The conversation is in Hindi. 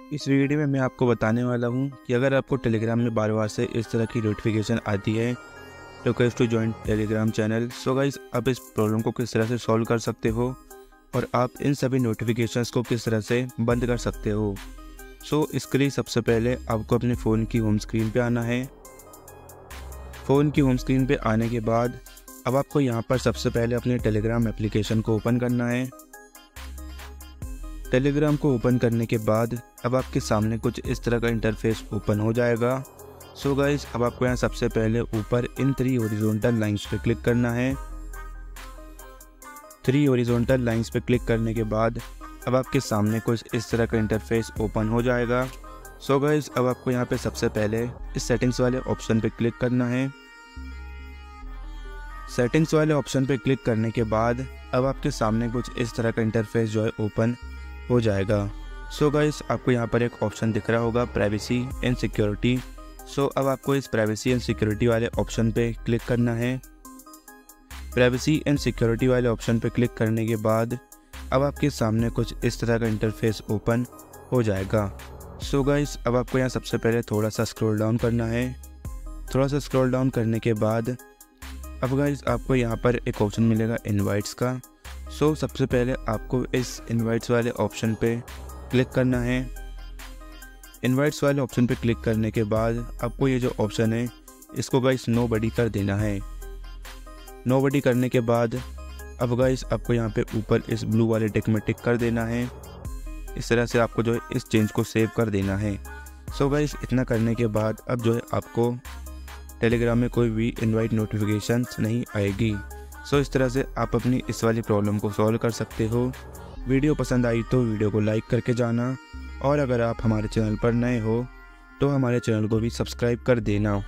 इस वीडियो में मैं आपको बताने वाला हूँ कि अगर आपको टेलीग्राम में बार बार से इस तरह की नोटिफिकेशन आती है request to join Telegram channel so guys आप इस प्रॉब्लम को किस तरह से सॉल्व कर सकते हो? और आप इन सभी नोटिफिकेशंस को किस तरह से बंद कर सकते हो? सो so, इसके लिए सबसे पहले आपको अपने फ़ोन की होम स्क्रीन पे आना है। फ़ोन की होम स्क्रीन पे आने के बाद अब आपको यहाँ पर सबसे पहले अपने टेलीग्राम एप्लीकेशन को ओपन करना है। टेलीग्राम को ओपन करने के बाद अब आपके सामने कुछ इस तरह का इंटरफेस ओपन हो जाएगा। सो so गाइज़ अब आपको यहाँ सबसे पहले ऊपर इन थ्री ओरिजोनटल लाइंस पे क्लिक करना है। थ्री ओरिजोनटल लाइंस पे क्लिक करने के बाद अब आपके सामने कुछ इस तरह का इंटरफेस ओपन हो जाएगा। सो so गाइज़ अब आपको यहाँ पे सबसे पहले इस सेटिंग्स वाले ऑप्शन पे क्लिक करना है। सेटिंग्स वाले ऑप्शन पे क्लिक करने के बाद अब आपके सामने कुछ इस तरह का इंटरफेस जो है ओपन हो जाएगा। सो so गाइस आपको यहाँ पर एक ऑप्शन दिख रहा होगा प्राइवेसी एंड सिक्योरिटी सो अब आपको इस प्राइवेसी एंड सिक्योरिटी वाले ऑप्शन पे क्लिक करना है। प्राइवेसी एंड सिक्योरिटी वाले ऑप्शन पे क्लिक करने के बाद अब आपके सामने कुछ इस तरह का इंटरफेस ओपन हो जाएगा। सो so गाइस अब आपको यहाँ सबसे पहले थोड़ा सा स्क्रॉल डाउन करना है। थोड़ा सा स्क्रॉल डाउन करने के बाद अब गाइस आपको यहाँ पर एक ऑप्शन मिलेगा इनवाइट्स का। सो so, सबसे पहले आपको इस इनवाइट्स वाले ऑप्शन पे क्लिक करना है। इनवाइट्स वाले ऑप्शन पे क्लिक करने के बाद आपको ये जो ऑप्शन है इसको गाइस नो बडी कर देना है। नो बडी करने के बाद अब गाइस आपको यहाँ पे ऊपर इस ब्लू वाले टिक में टिक कर देना है। इस तरह से आपको जो है इस चेंज को सेव कर देना है। सो so गाइस इतना करने के बाद अब जो है आपको टेलीग्राम में कोई भी इनवाइट नोटिफिकेशन नहीं आएगी। सो इस तरह से आप अपनी इस वाली प्रॉब्लम को सॉल्व कर सकते हो। वीडियो पसंद आई तो वीडियो को लाइक करके जाना। और अगर आप हमारे चैनल पर नए हो तो हमारे चैनल को भी सब्सक्राइब कर देना।